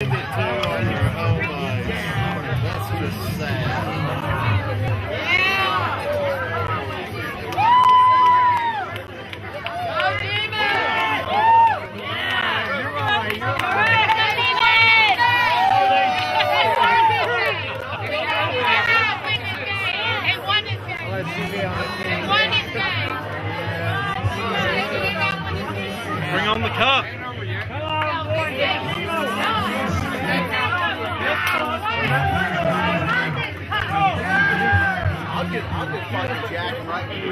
Send it to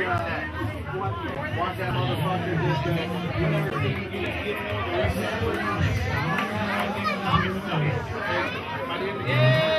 Watch that motherfucker just Come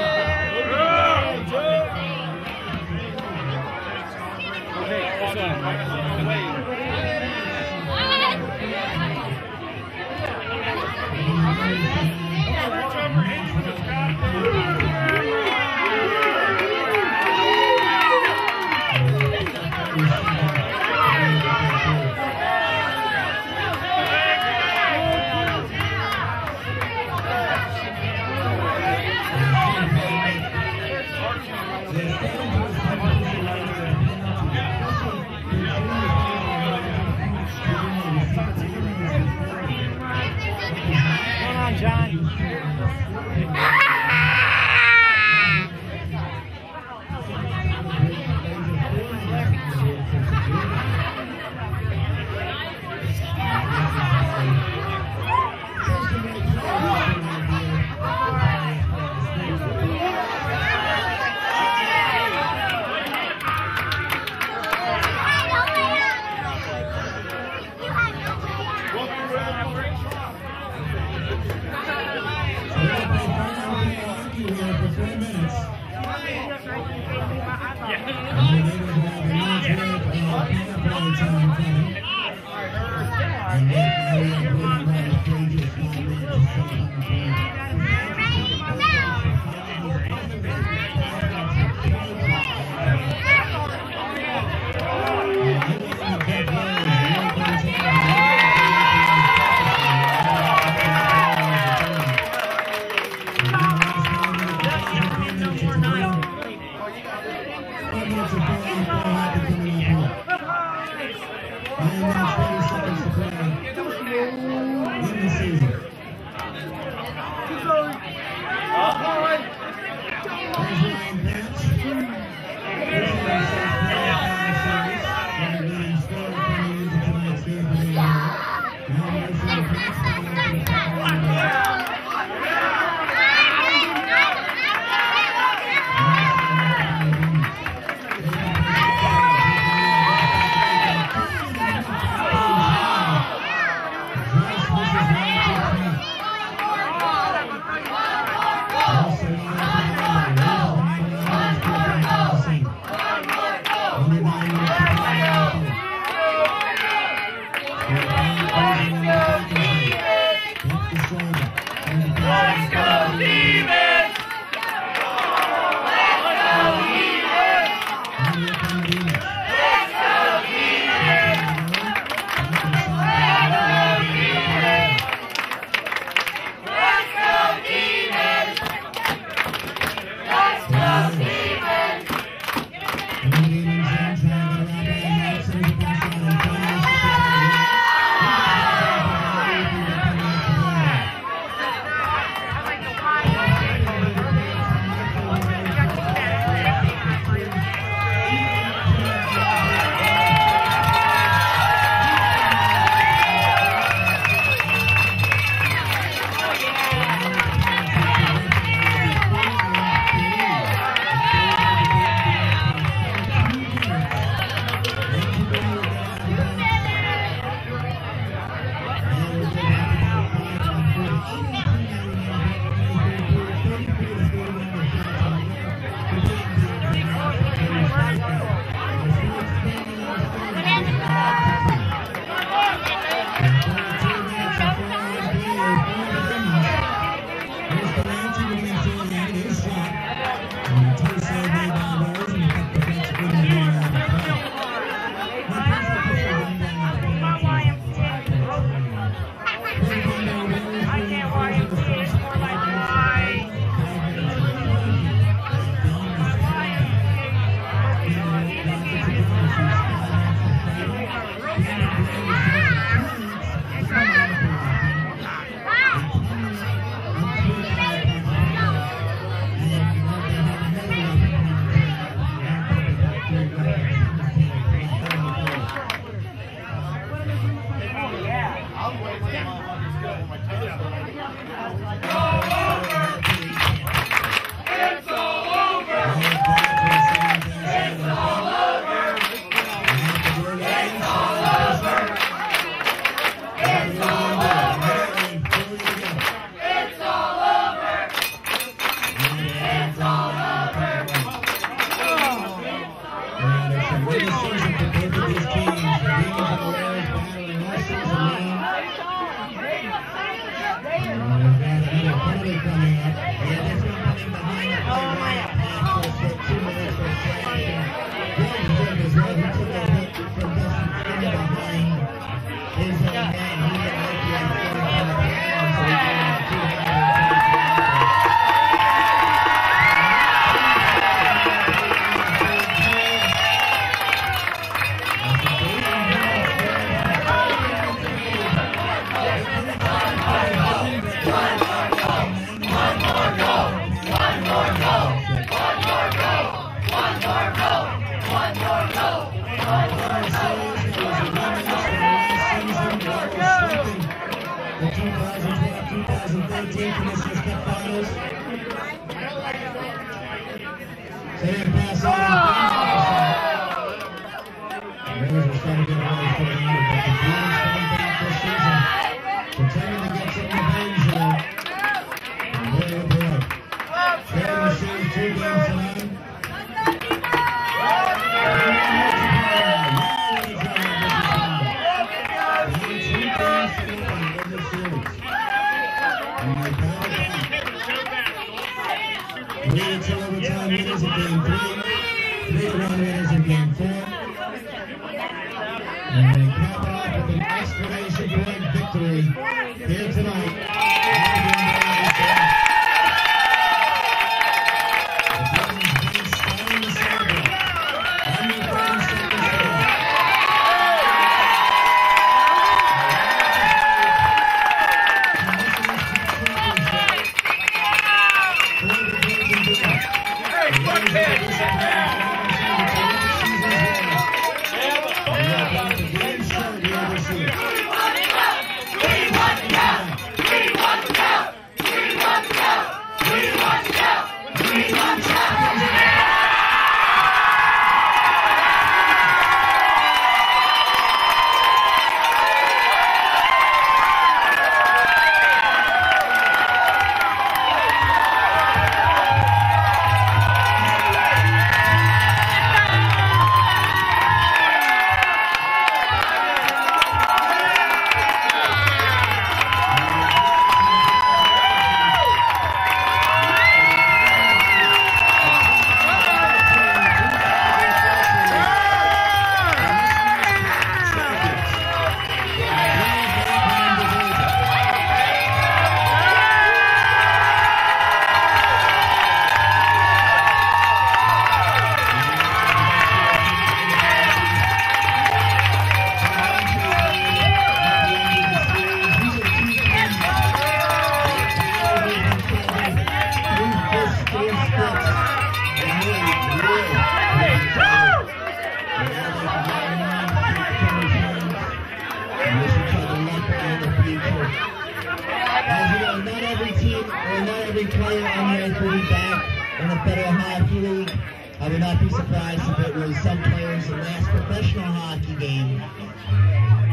Thank Yeah. Three over in game three. Three run in game four. would not be surprised if it was some players' last professional hockey game.